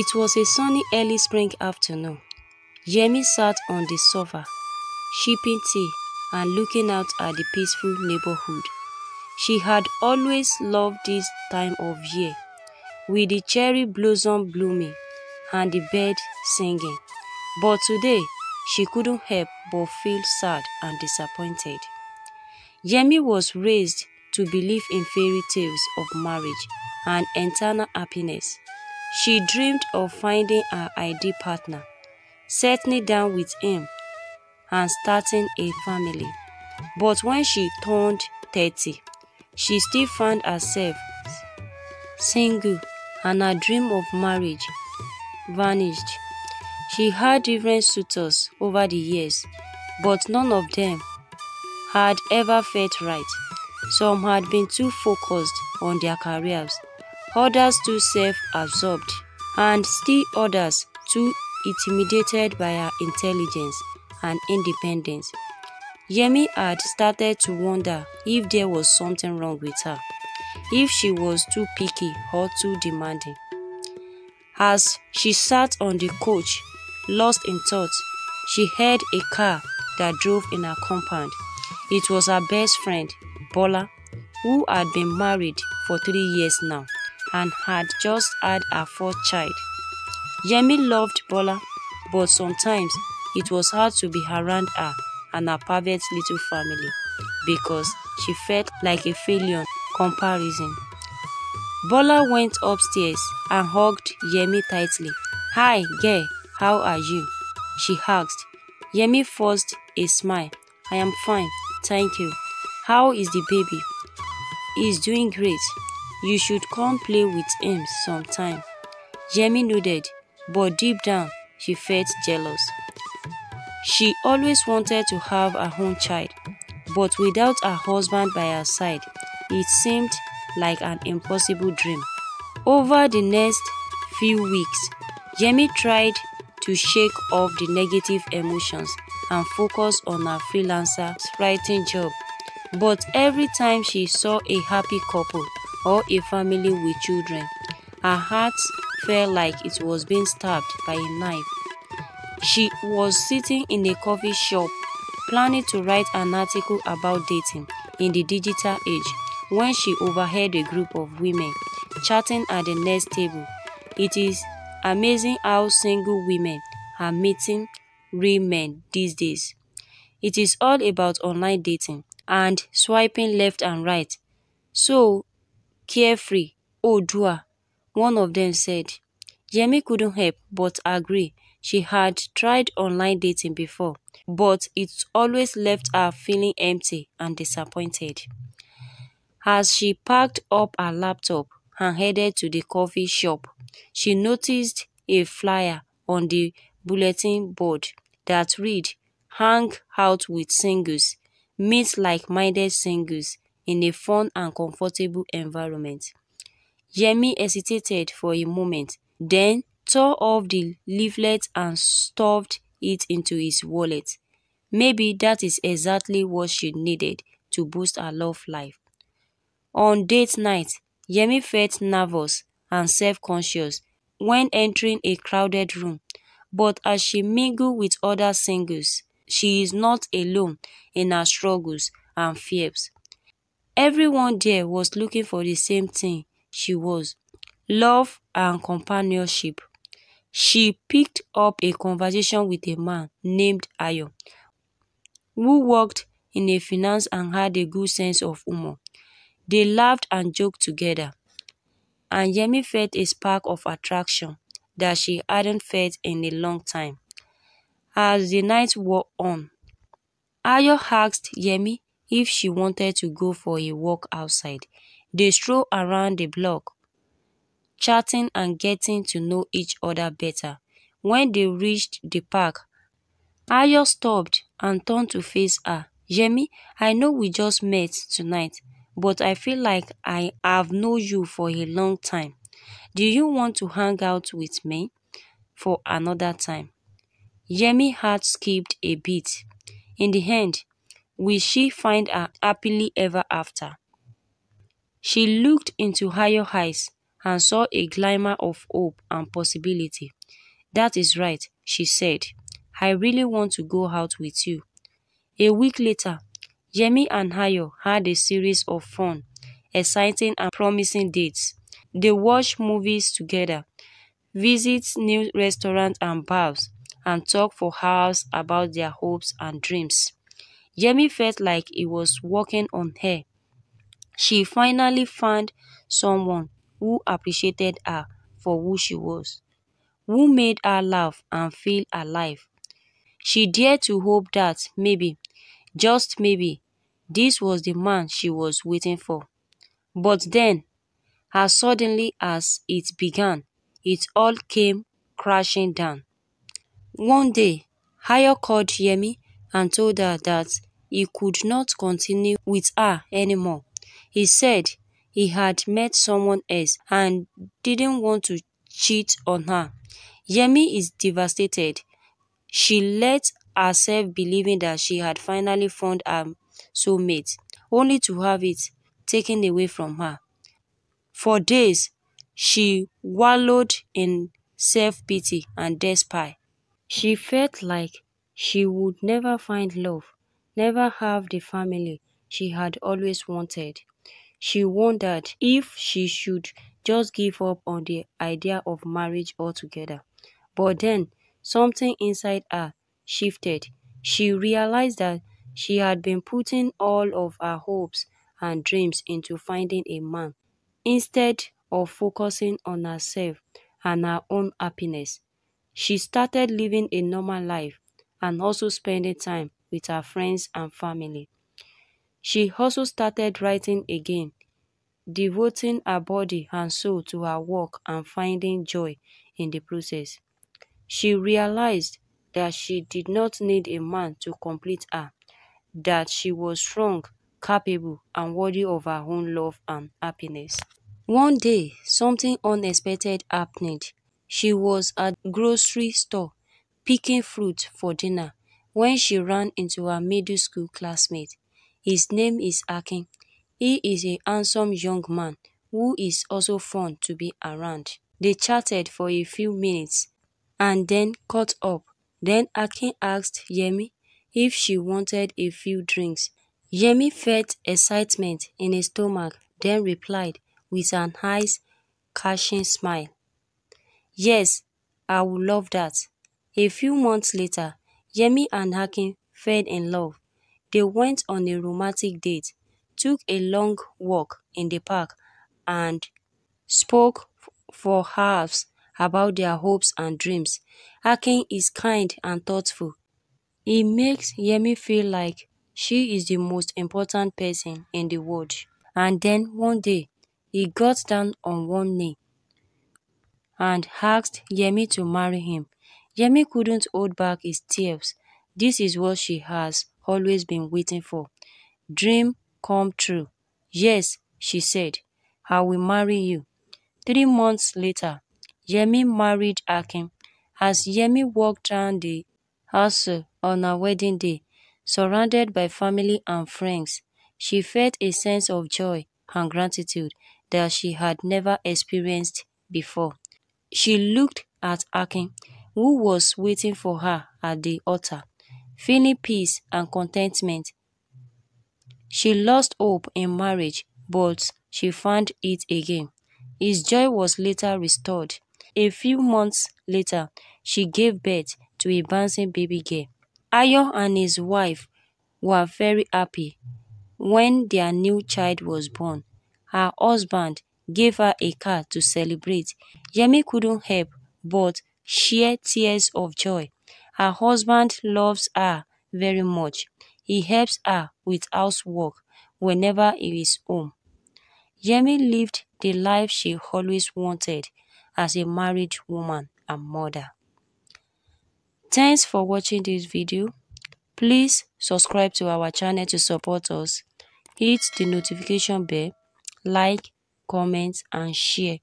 It was a sunny early spring afternoon. Yemi sat on the sofa, sipping tea and looking out at the peaceful neighborhood. She had always loved this time of year, with the cherry blossom blooming and the birds singing. But today, she couldn't help but feel sad and disappointed. Yemi was raised to believe in fairy tales of marriage and eternal happiness. She dreamed of finding her ideal partner, settling down with him, and starting a family. But when she turned 30, she still found herself single and her dream of marriage vanished. She had different suitors over the years, but none of them had ever felt right. Some had been too focused on their careers, others too self-absorbed, and still others too intimidated by her intelligence and independence. Yemi had started to wonder if there was something wrong with her, if she was too picky or too demanding. As she sat on the coach, lost in thought, she heard a car that drove in her compound. It was her best friend, Bola, who had been married for three years now and had just had her fourth child. Yemi loved Bola, but sometimes it was hard to be around her and her perfect little family because she felt like a failure comparison. Bola went upstairs and hugged Yemi tightly. Hi, girl, how are you? She asked. Yemi forced a smile. I am fine, thank you. How is the baby? He's doing great. You should come play with him sometime. Yemi nodded, but deep down, she felt jealous. She always wanted to have her own child, but without her husband by her side, it seemed like an impossible dream. Over the next few weeks, Yemi tried to shake off the negative emotions and focus on her freelancer writing job. But every time she saw a happy couple or a family with children, her heart felt like it was being stabbed by a knife. She was sitting in a coffee shop planning to write an article about dating in the digital age when she overheard a group of women chatting at the next table. It is amazing how single women are meeting real men these days. It is all about online dating and swiping left and right. So carefree, oh Dua, one of them said. Yemi couldn't help but agree she had tried online dating before, but it always left her feeling empty and disappointed. As she packed up her laptop and headed to the coffee shop, she noticed a flyer on the bulletin board that read, Hang out with singles, meet like-minded singles in a fun and comfortable environment. Yemi hesitated for a moment, then tore off the leaflet and stuffed it into his wallet. Maybe that is exactly what she needed to boost her love life. On date night, Yemi felt nervous and self-conscious when entering a crowded room, but as she mingled with other singles, she is not alone in her struggles and fears. Everyone there was looking for the same thing she was, love and companionship. She picked up a conversation with a man named Ayo, who worked in a finance and had a good sense of humor. They laughed and joked together, and Yemi felt a spark of attraction that she hadn't felt in a long time. As the night wore on, Ayo asked Yemi if she wanted to go for a walk outside. They strolled around the block, chatting and getting to know each other better. When they reached the park, Ayo stopped and turned to face her. Yemi, I know we just met tonight, but I feel like I have known you for a long time. Do you want to hang out with me for another time? Yemi heart skipped a beat. In the end, will she find her happily ever after? She looked into Ayo's eyes and saw a glimmer of hope and possibility. That is right, she said. I really want to go out with you. A week later, Yemi and Ayo had a series of fun, exciting and promising dates. They watched movies together, visit new restaurants and bars, and talk for hours about their hopes and dreams. Yemi felt like he was working on her. She finally found someone who appreciated her for who she was, who made her laugh and feel alive. She dared to hope that maybe, just maybe, this was the man she was waiting for. But then, as suddenly as it began, it all came crashing down. One day, Ayo called Yemi and told her that he could not continue with her anymore. He said he had met someone else and didn't want to cheat on her. Yemi is devastated. She let herself believing that she had finally found her soulmate, only to have it taken away from her. For days, she wallowed in self-pity and despair. She felt like she would never find love, never have the family she had always wanted. She wondered if she should just give up on the idea of marriage altogether. But then, something inside her shifted. She realized that she had been putting all of her hopes and dreams into finding a man, instead of focusing on herself and her own happiness. She started living a normal life and also spending time with her friends and family. She also started writing again, devoting her body and soul to her work and finding joy in the process. She realized that she did not need a man to complete her, that she was strong, capable, and worthy of her own love and happiness. One day, something unexpected happened. She was at grocery store picking fruit for dinner when she ran into her middle school classmate. His name is Akin. He is a handsome young man who is also fun to be around. They chatted for a few minutes and then caught up. Then Akin asked Yemi if she wanted a few drinks. Yemi felt excitement in his stomach, then replied with an eyes-catching smile. Yes, I would love that. A few months later, Yemi and Akin fell in love. They went on a romantic date, took a long walk in the park, and spoke for hours about their hopes and dreams. Akin is kind and thoughtful. He makes Yemi feel like she is the most important person in the world. And then one day, he got down on one knee and asked Yemi to marry him. Yemi couldn't hold back his tears. This is what she has always been waiting for. Dream come true. Yes, she said, I will marry you. Three months later, Yemi married Akin. As Yemi walked down the house on her wedding day, surrounded by family and friends, she felt a sense of joy and gratitude that she had never experienced before. She looked at Akin, who was waiting for her at the altar, feeling peace and contentment. She lost hope in marriage, but she found it again. His joy was later restored. A few months later, she gave birth to a bouncing baby girl. Ayo and his wife were very happy when their new child was born. Her husband gave her a car to celebrate. Yemi couldn't help but shed tears of joy. Her husband loves her very much. He helps her with housework whenever he is home. Yemi lived the life she always wanted as a married woman and mother. Thanks for watching this video. Please subscribe to our channel to support us. Hit the notification bell, like, comment and share.